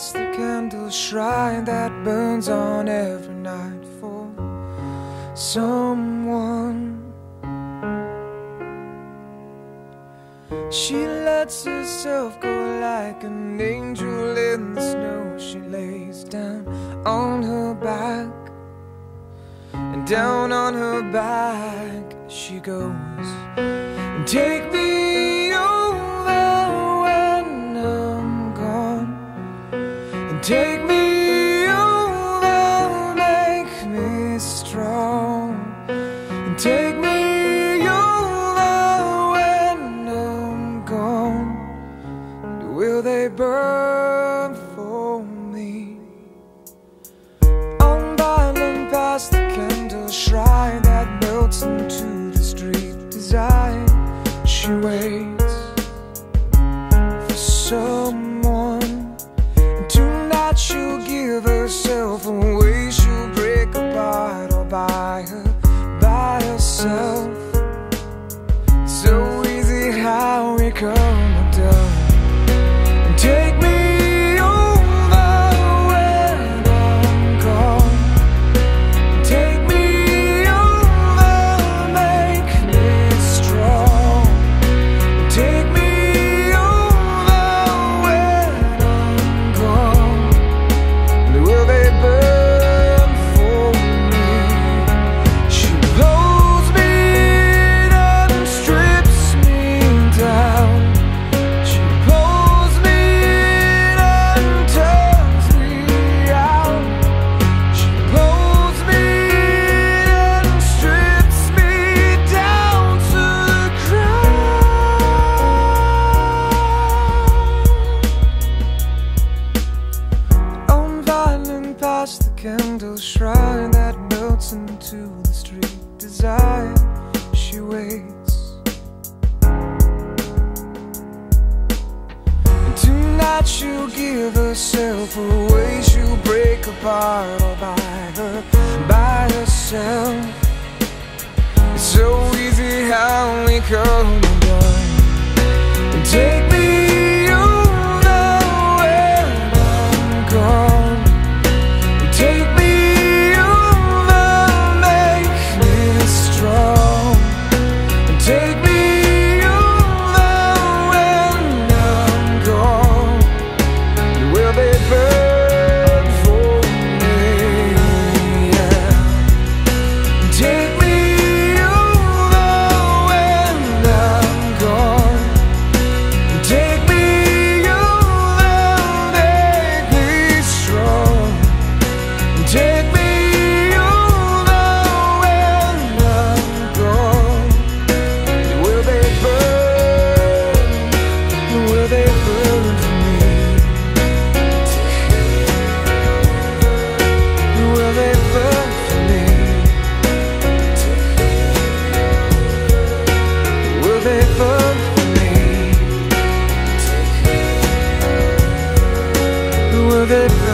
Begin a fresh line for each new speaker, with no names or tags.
The candle shrine that burns on every night for someone. She lets herself go like an angel in the snow. She lays down on her back, and down on her back she goes. Take me burn for me. Unbinding past the candle shrine that melts into the street design. She waits. place. And tonight you give herself away, You break apart all by her, by herself. It's so easy how we come. the